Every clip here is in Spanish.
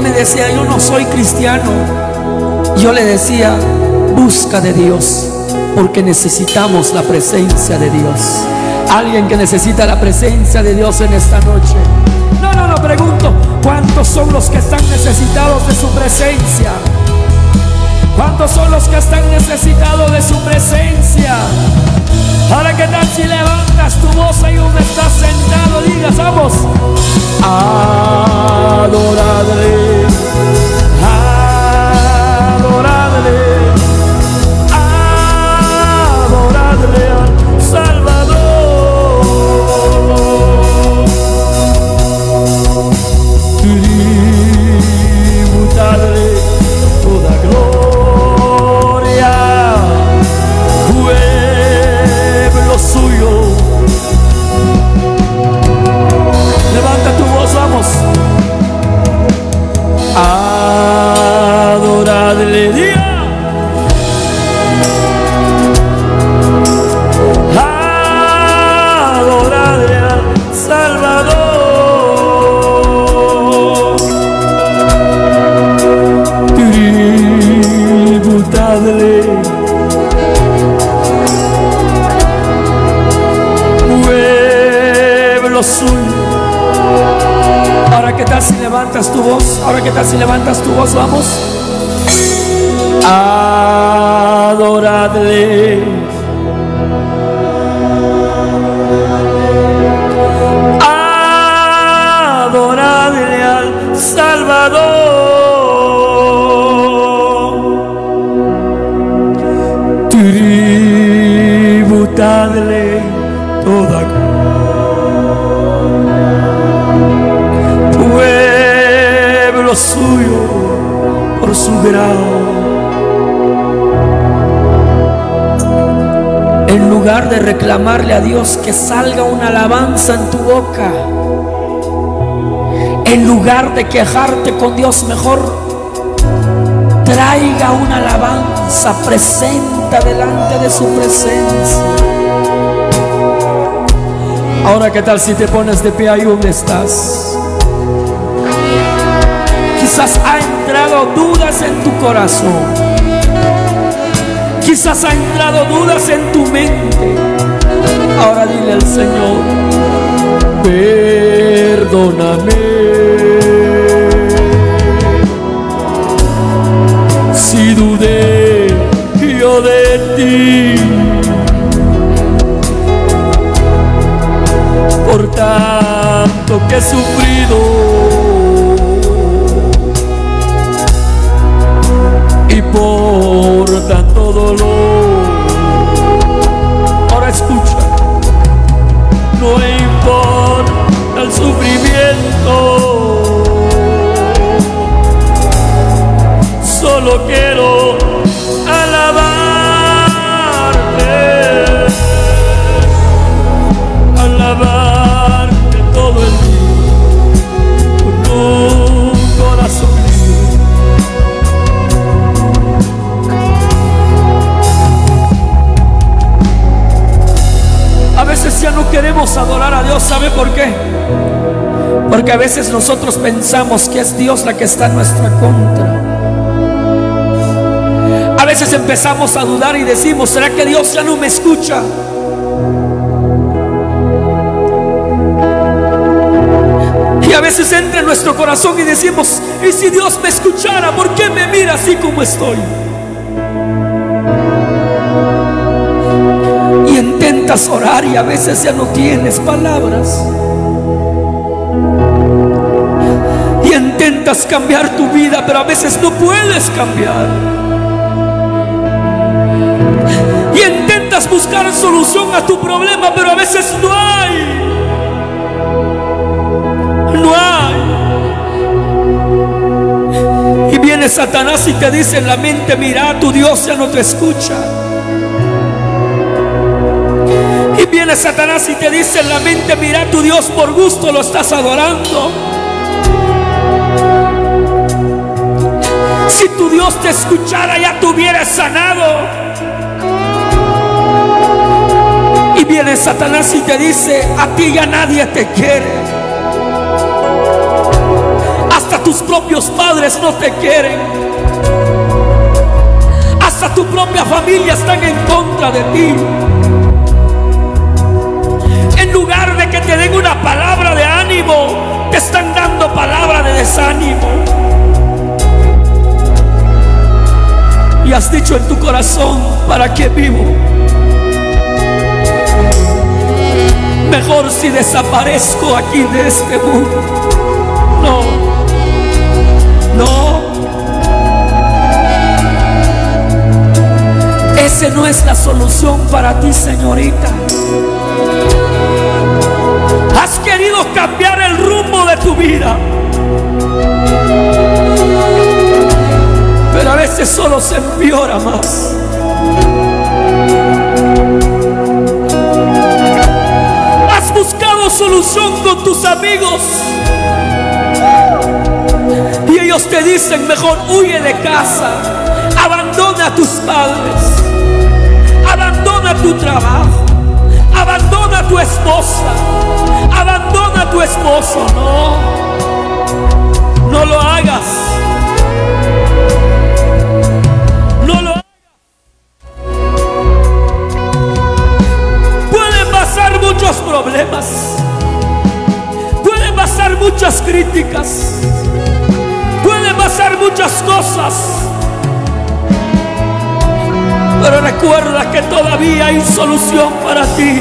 me decía, yo no soy cristiano. Yo le decía, busca de Dios, porque necesitamos la presencia de Dios. Alguien que necesita la presencia de Dios en esta noche. No, no, no, pregunto, ¿cuántos son los que están necesitados de su presencia? ¿Cuántos son los que están necesitados de su presencia? Ahora, ¿qué tal levantas tu voz ahí donde estás sentado? Digas, vamos, adoradle, si levantas tu voz, ahora qué tal si levantas tu voz, vamos. Adoradle reclamarle a Dios que salga una alabanza en tu boca, en lugar de quejarte con Dios, mejor traiga una alabanza, presenta delante de su presencia. Ahora, ¿qué tal si te pones de pie ahí donde estás? Quizás ha entrado dudas en tu corazón. Quizás ha entrado dudas en tu mente. Ahora dile al Señor, perdóname. Si dudé yo de ti. Por tanto que he sufrido por tanto dolor. Ahora escucha, no importa el sufrimiento, solo quiero A veces nosotros pensamos que es Dios la que está en nuestra contra. A veces empezamos a dudar y decimos, ¿será que Dios ya no me escucha? Y a veces entra en nuestro corazón y decimos, ¿y si Dios me escuchara, por qué me mira así como estoy? Y intentas orar y a veces ya no tienes palabras. Intentas cambiar tu vida, pero a veces no puedes cambiar. Y intentas buscar solución a tu problema, pero a veces no hay. No hay. Y viene Satanás y te dice en la mente, mira, tu Dios ya no te escucha. Y viene Satanás y te dice en la mente, mira, tu Dios por gusto lo estás adorando. Tu Dios te escuchara, ya te hubieras sanado. Y viene Satanás y te dice, a ti ya nadie te quiere. Hasta tus propios padres no te quieren. Hasta tu propia familia están en contra de ti. En lugar de que te den una palabra de ánimo, te están dando palabra de desánimo. Y has dicho en tu corazón, ¿para qué vivo? Mejor si desaparezco aquí de este mundo. No, no. Ese no es la solución para ti, señorita. Has querido cambiar el rumbo de tu vida. Pero a veces solo se empeora más. solución con tus amigos. Y ellos te dicen, mejor huye de casa, abandona a tus padres, abandona tu trabajo, abandona a tu esposa, abandona a tu esposo. No, no lo hagas. Problemas muchas críticas, pueden pasar muchas cosas, pero recuerda que todavía hay solución para ti.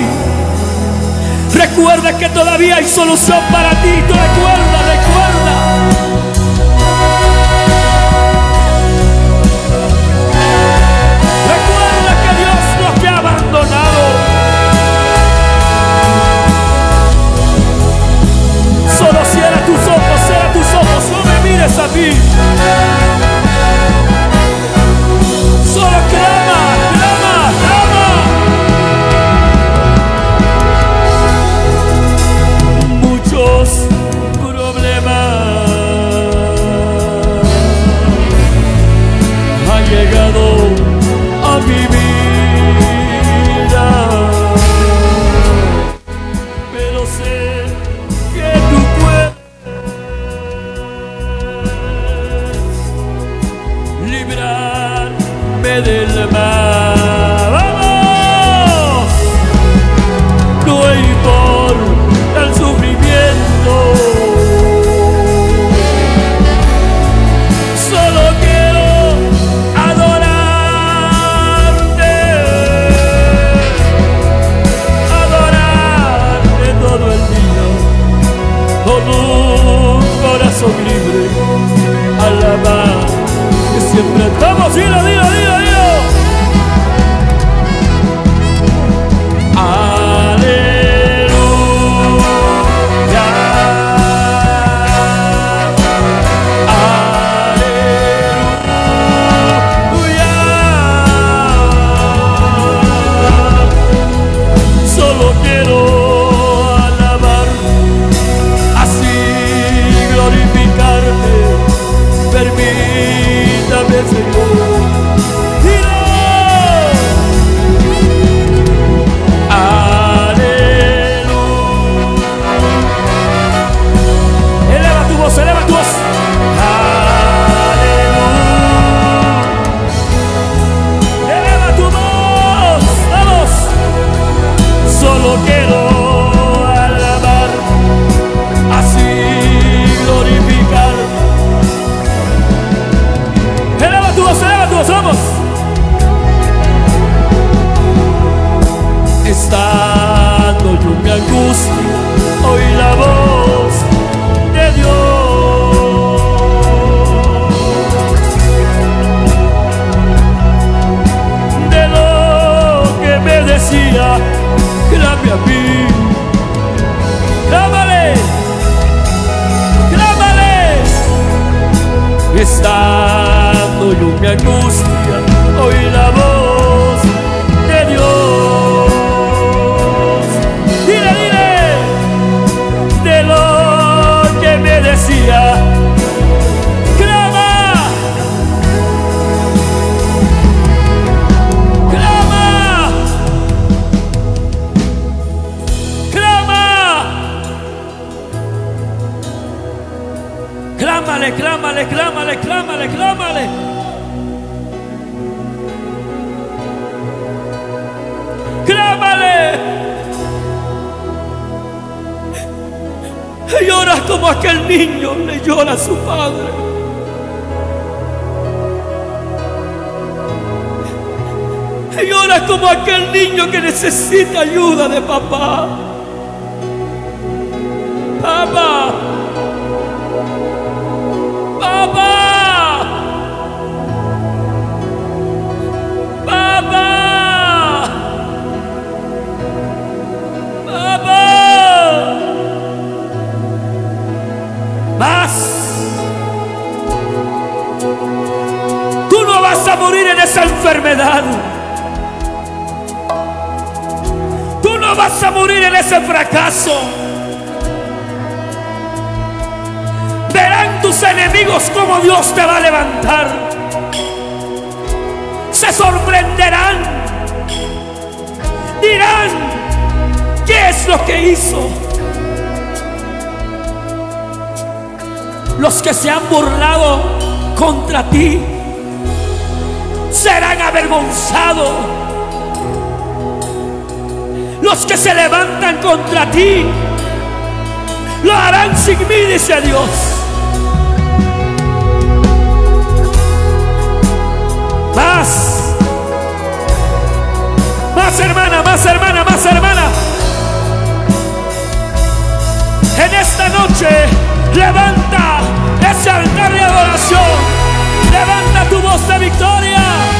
Recuerda que todavía hay solución para ti. Recuerda, recuerda. A mí. Como aquel niño le llora a su padre. Llora como aquel niño que necesita ayuda de. Papá. Papá. Enfermedad. Tú no vas a morir en ese fracaso. Verán tus enemigos como Dios te va a levantar. Se sorprenderán. Dirán, ¿qué es lo que hizo? Los que se han burlado contra ti serán avergonzados. Los que se levantan contra ti lo harán sin mí, dice Dios. Más, más hermana, más hermana, más hermana. En esta noche levanta ese altar de adoración. Levanta tu voz de victoria.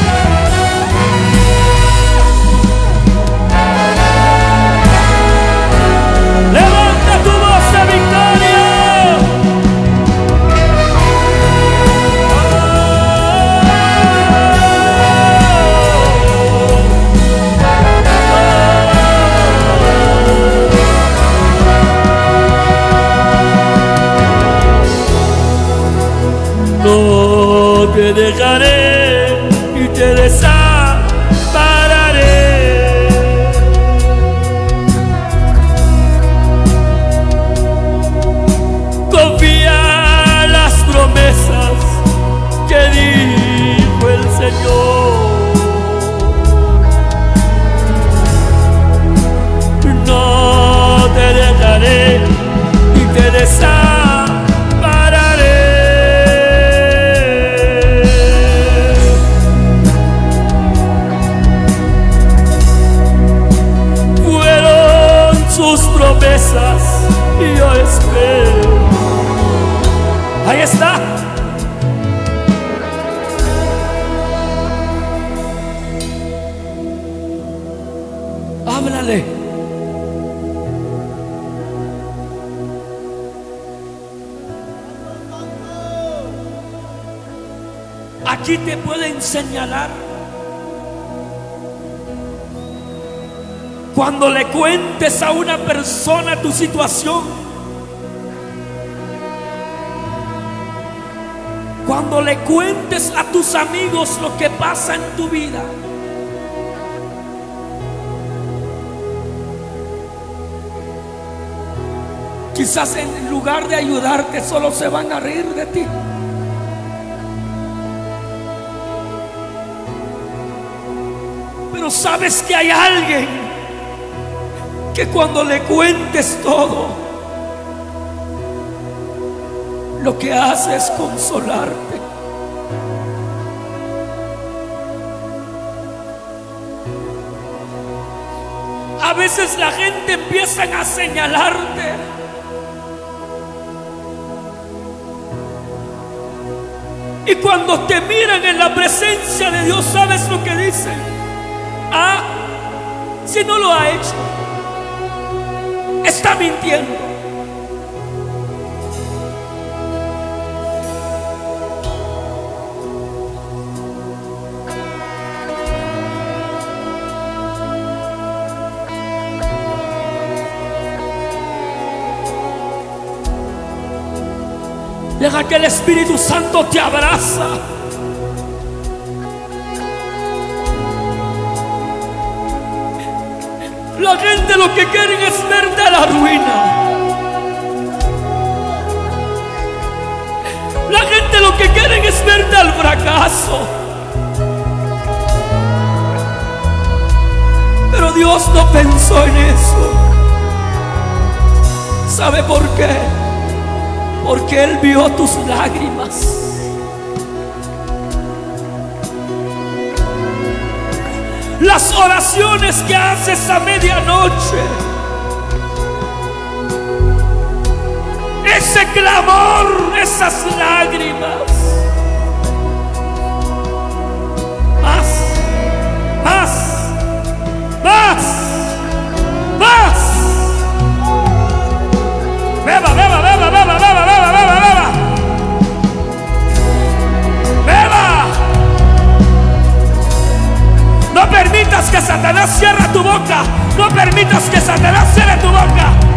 Aquí te pueden señalar. Cuando le cuentes a una persona tu situación. Cuando le cuentes a tus amigos lo que pasa en tu vida. Quizás en lugar de ayudarte solo se van a reír de ti. Sabes que hay alguien que cuando le cuentes todo, lo que hace es consolarte. A veces la gente empieza a señalarte. Y cuando te miran en la presencia de Dios, ¿sabes lo que dicen? Ah, si no lo ha hecho, está mintiendo. Deja que el Espíritu Santo te abraza. La gente lo que quieren es verte a la ruina. puedes verte al fracaso. Pero Dios no pensó en eso. ¿Sabe por qué? Porque Él vio tus lágrimas. Las oraciones que haces a medianoche. Ese clamor, esas lágrimas. Más, más, más. Que Satanás cierre tu boca. No permitas que Satanás cierre tu boca.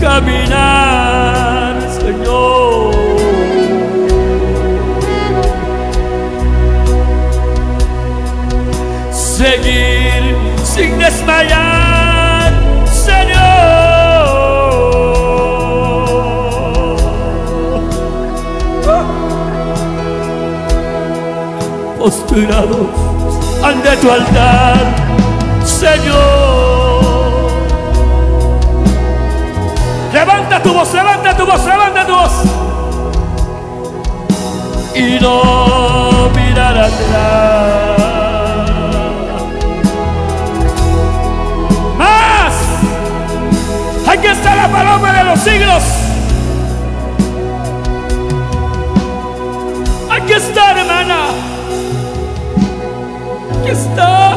Caminar, Señor. Seguir sin desmayar, Señor. Postrados ante tu altar, Señor. Tu voz, levanta tu voz, levanta tu voz. Y no mirar atrás. Más. Aquí está la paloma de los siglos. Aquí está, hermana. Aquí está.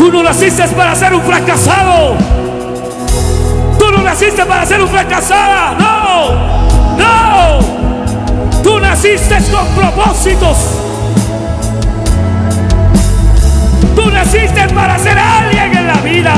Tú no naciste para ser un fracasado. Tú no naciste para ser un fracasada. No, no. Tú naciste con propósitos. Tú naciste para ser alguien en la vida.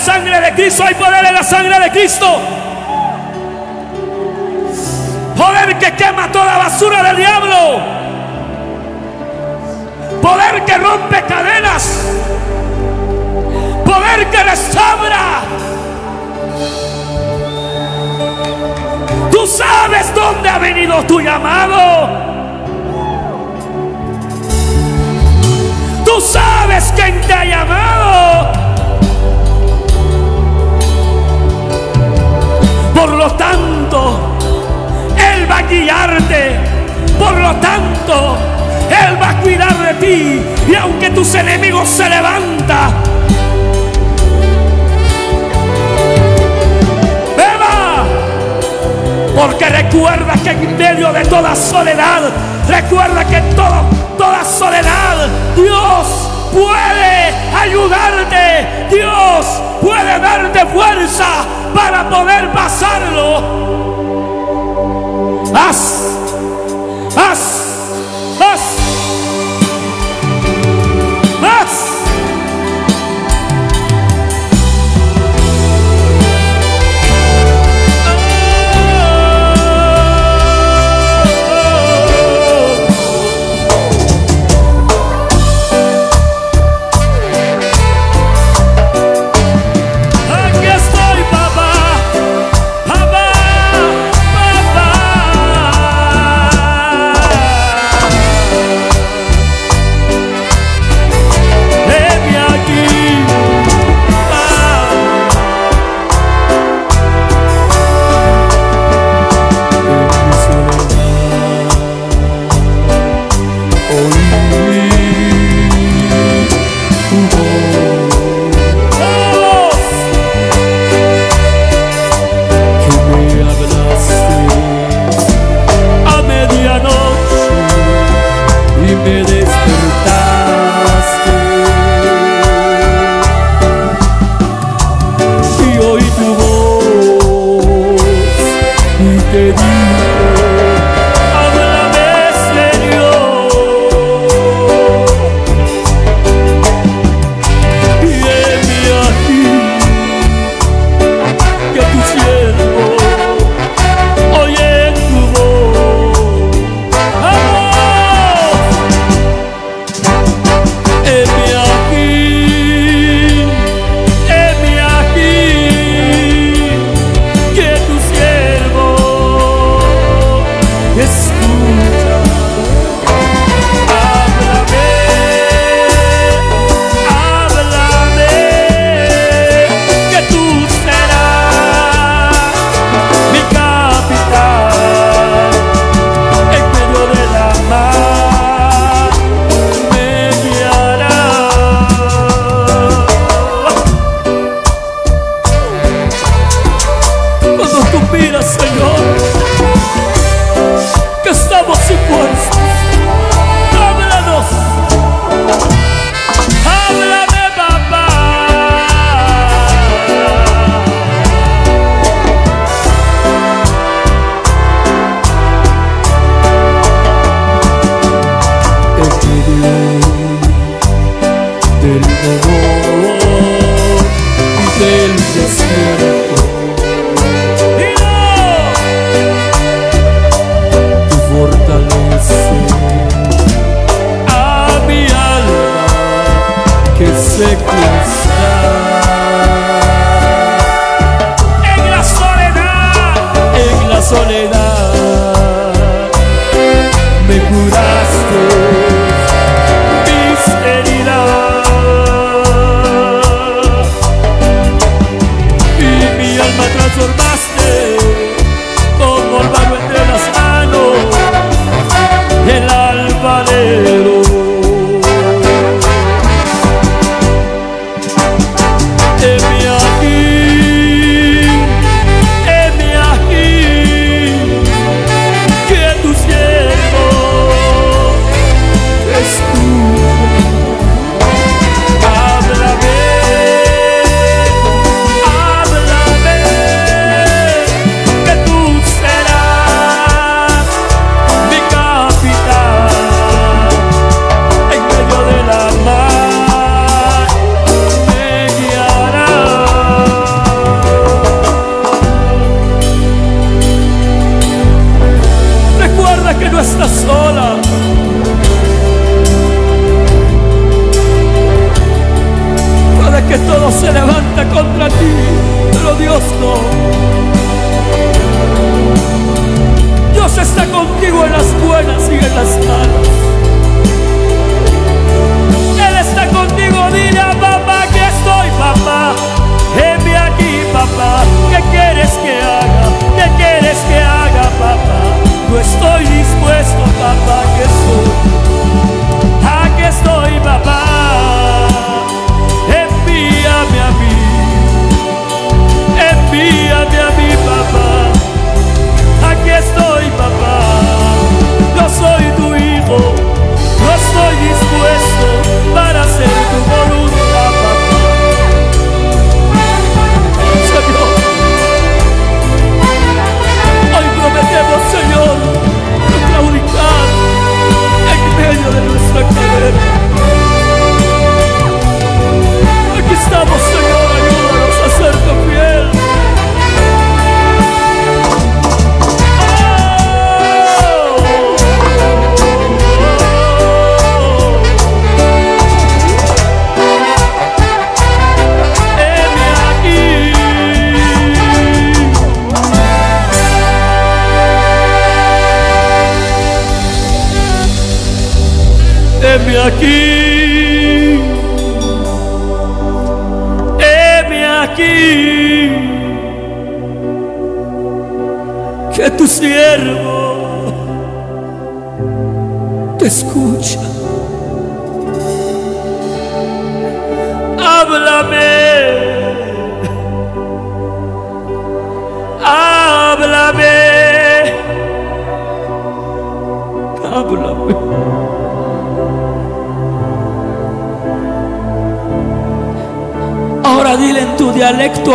Sangre de Cristo, hay poder en la sangre de Cristo. Poder que quema toda basura del diablo. Poder que rompe cadenas. Poder que restaura. Tú sabes dónde ha venido tu llamado. Tú sabes quién te ha llamado. Por lo tanto, Él va a guiarte. Por lo tanto, Él va a cuidar de ti. Y aunque tus enemigos se levantan, beba. Porque recuerda que en medio de toda soledad, recuerda que en todo, toda soledad, Dios puede ayudarte. Dios puede darte fuerza para poder pasarlo. Haz, haz, haz.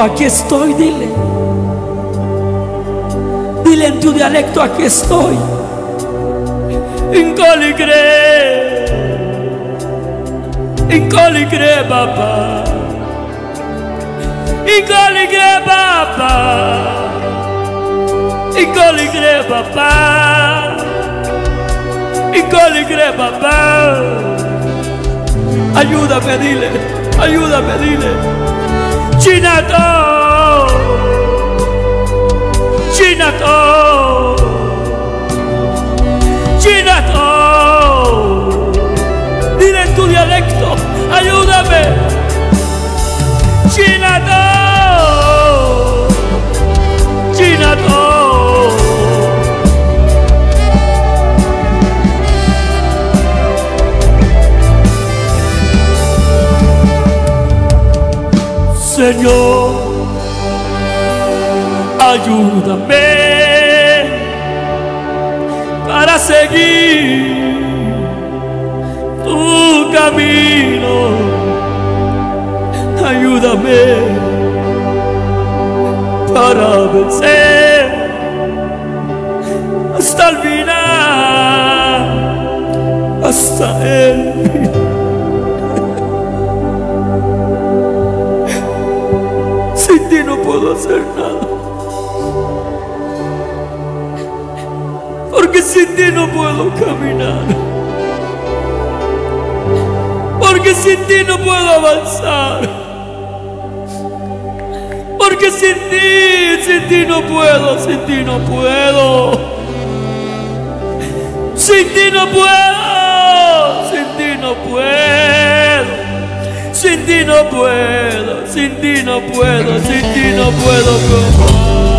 aquí estoy, dile. Dile en tu dialecto, aquí estoy. En Colicre, en Colicre, papá. En Colicre, papá. En Colicre, papá. En Colicre, papá. Ayúdame, dile. Ayúdame, dile. Llena todo, llena todo, llena todo. Dile tu dialecto, ayúdame, llena todo. Señor, ayúdame para seguir tu camino. Ayúdame para vencer hasta el final, hasta el final. ti no puedo hacer nada. Porque sin ti no puedo caminar. Porque sin ti no puedo avanzar. Porque sin ti, sin ti no puedo, sin ti no puedo. Sin ti no puedo, sin ti no puedo. Sin ti no puedo, sin ti no puedo, sin ti no puedo.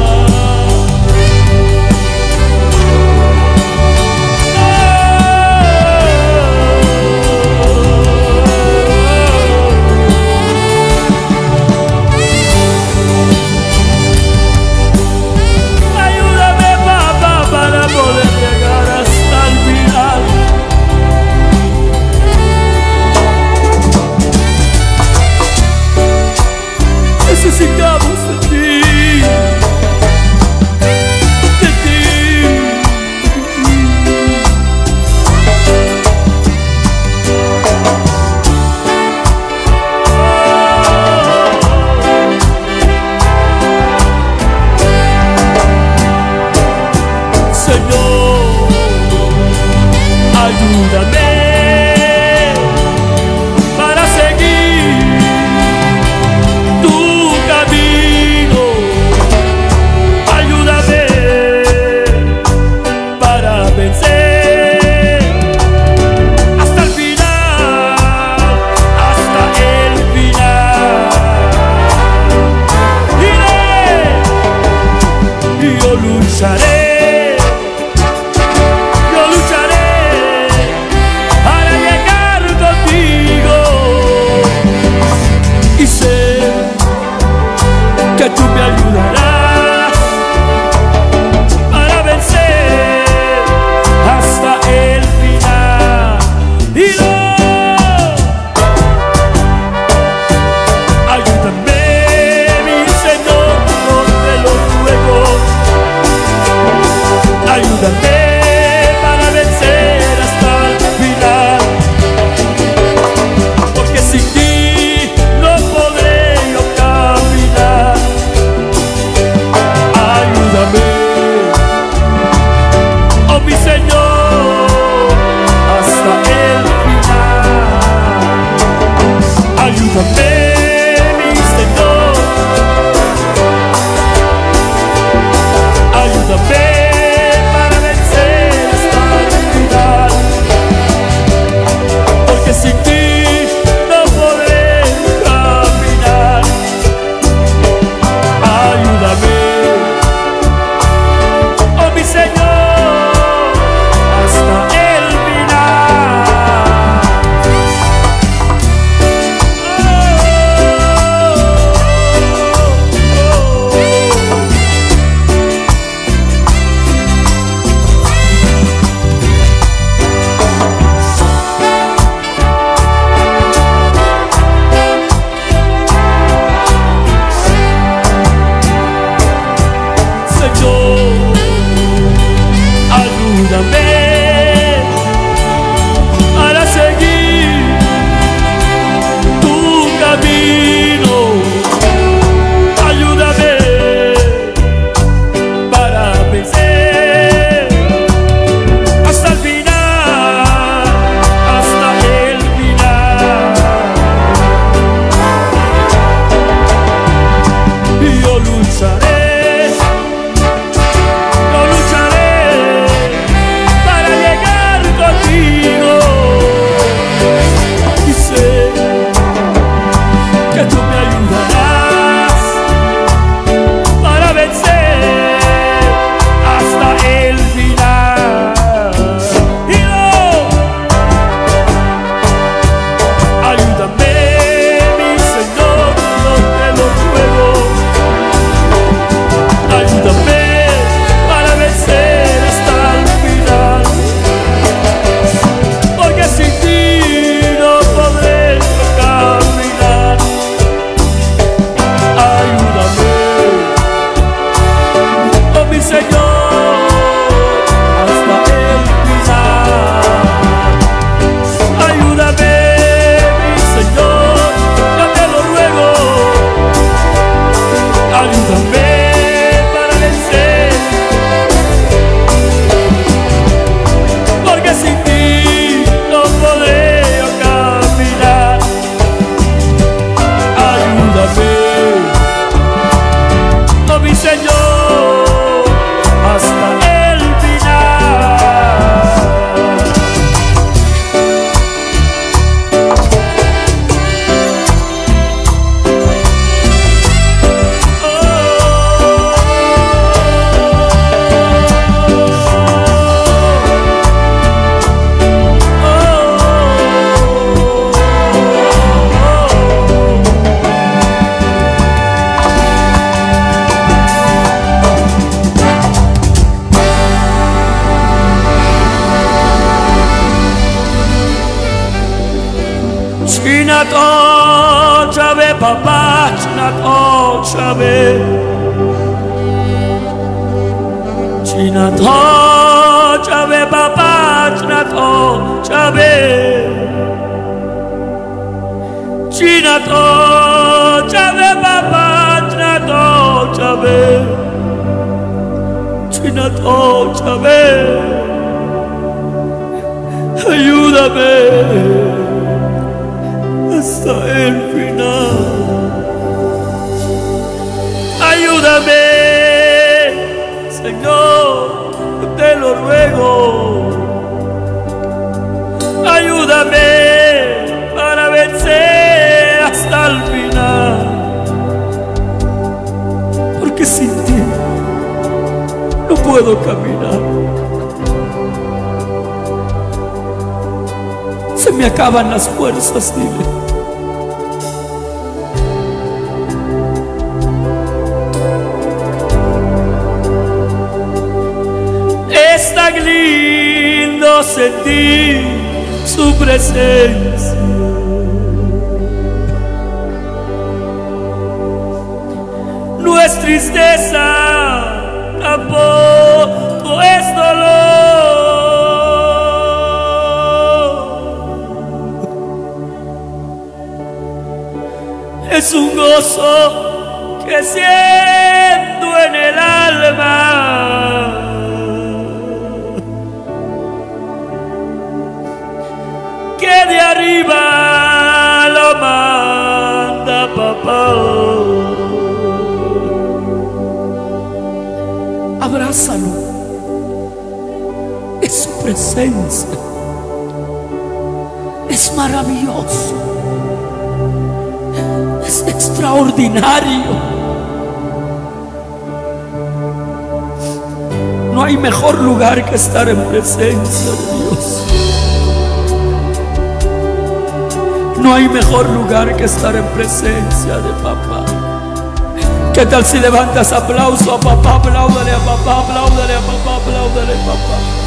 música 你的背 babać nad oczami Ci nad oczami babać nad all Ci nad oczami babać puedo caminar. Se me acaban las fuerzas, dile. lindo sentir su presencia. No es tristeza, tampoco Es un gozo que siento en el alma. de arriba lo manda papá. Abrázalo. Es su presencia. Es maravilloso. Extraordinario. No hay mejor lugar que estar en presencia de Dios. No hay mejor lugar que estar en presencia de papá. ¿Qué tal si levantas aplauso a papá? Apláudale a papá, apláudale a papá, apláudale a papá.